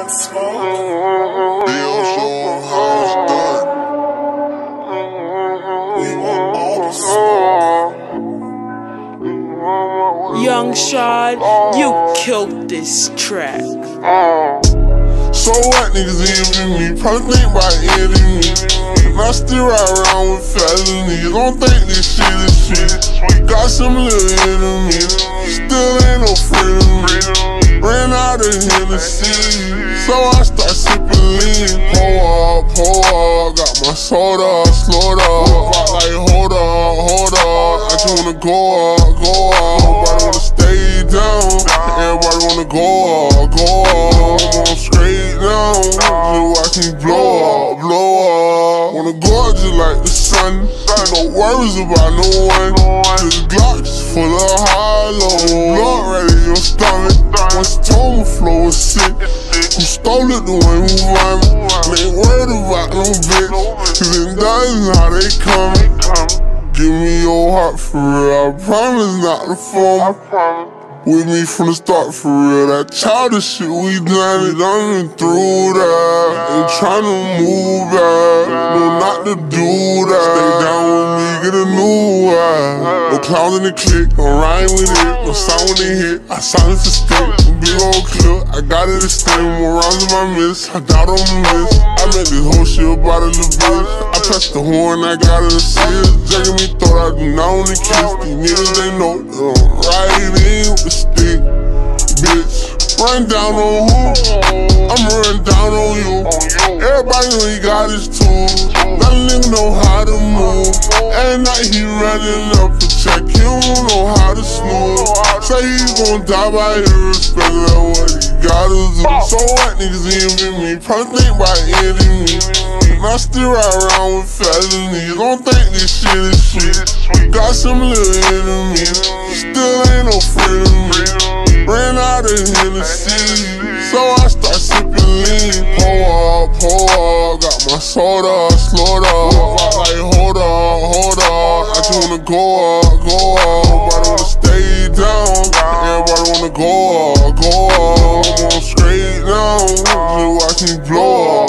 want smoke? Damn, show how it's done. We want all the smoke. Young Shad, you killed this track. So what niggas envy me? Probably think about ending me. And I still ride around with felonies. Don't think this shit is sweet. Got some little enemies. Still ain't no freedom. Ran out of Hennessy, so I start sipping lean. Pour up, pour up, got my soda, slowed up. Got like, hold up, hold up. I just wanna go up, go up. Nobody wanna stay down. Everybody wanna go up, go up. I'm on straight down. Just watch me blow up, blow up. Wanna go up just like the sun. No worries about no one. This Glock full of hollow. Blood right in your stomach. Once told flow was sick. Who stole it, the who rhyme it. Ain't worried about no bitch. Cause in dozens how they come. Give me your heart for real. I promise not to form. With me from the start for real. That childish shit we done it, I'm through that. Ain't tryna move that. No, not to do that. Stay down clowns in the click, I'm riding with it. No sound when they hit, I silence the stick. Big old clip, I got it extend. More rounds in my miss, I doubt I'm miss. I met this whole shit about a little bitch. I pressed the horn, I got it assist. Jacking me thought I do not only kiss. These niggas, they know, they uh, don't ride in with the stick. Bitch, run down on who? I'm running down on you. Everybody he got his tools. That nigga know how to move. At night he running up a. He don't know how to snooze. Say he gon' die by irrespect of what he gotta do. So what niggas envy me? Probably think ending me. And I still ride around with felonies. Don't think this shit is sweet. Got some little enemies. Still ain't no freedom. Ran out of Hennessy. So I start sipping lean. Pour up, pour up. Got my soda, slowed up. Like, hold up, hold up. I just wanna go fucking vlog.